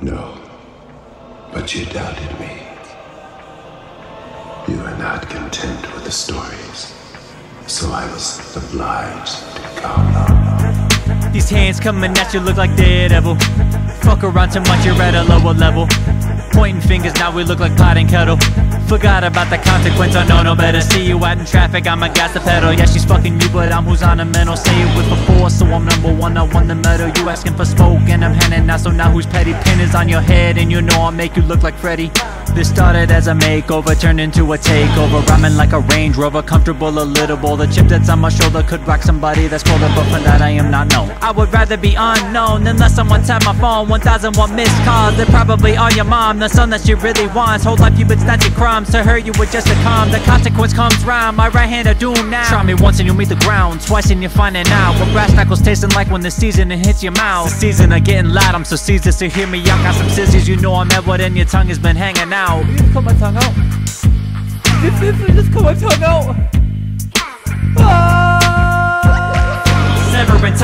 No. But you doubted me. You were not content with the stories. So I was obliged to come. These hands coming at you look like they're Daredevil. Fuck around too much, you're at a lower level. Pointing fingers, now we look like pot and kettle. Forgot about the consequence, I know no better. See you out in traffic, I'm a gas the pedal. Yeah, she's fucking you, but I'm who's on the mental. Say it with the force, so I'm number one, I won the medal. You asking for smoke, and I'm handing out, so now who's petty? Pin is on your head, and you know I'll make you look like Freddy. This started as a makeover, turned into a takeover. Rhyming like a Range Rover, comfortable a little bowl. The chip that's on my shoulder could rock somebody that's colder, but for that I am not known. I would rather be unknown than let someone tap my phone. 1001 missed calls, they're probably on your mom, the son that she really wants. Whole life you've been snatching crumbs, to her you were just a calm. The consequence comes round, my right hand are doomed now. Try me once and you'll meet the ground, twice and you're finding out what brass knuckles tasting like when the season hits your mouth. The season of getting loud, I'm so seasoned to hear me out. Got some scissors, you know I'm at what in your tongue has been hanging out. Just cut my tongue out. Just, just, just cut my tongue out.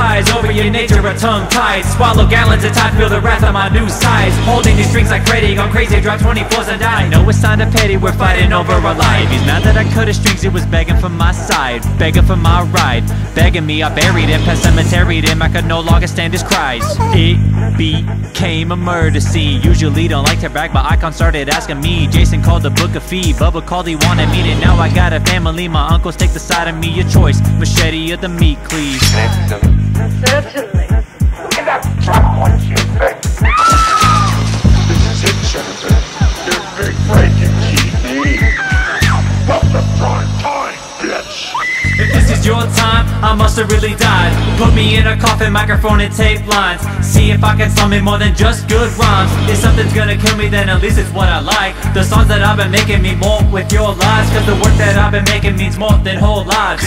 Ties over your nature are tongue tied. Swallow gallons of tide, feel the wrath of my new size. Holding these strings like Freddy, gone crazy, drop 24s and die. I know it's not a petty, we're fighting over our life. He's mad that I cut his strings, he was begging for my side Begging for my ride, begging me, I buried him Past cemeteried him, I could no longer stand his cries. It became a murder scene Usually don't like to brag, but Icon started asking me. Jason called the book a fee, Bubba called he wanted me And now I got a family, my uncles take the side of me Your choice, machete or the meat cleave Certainly. In that drum what you think. This is it, Jennifer. Your big breaking TV. Welcome prime time, bitch. If this is your time, I must have really died Put me in a coffin, microphone and tape lines See if I can summon more than just good rhymes If something's gonna kill me, then at least it's what I like The songs that I've been making mean more with your lies Cause the work that I've been making means more than whole lives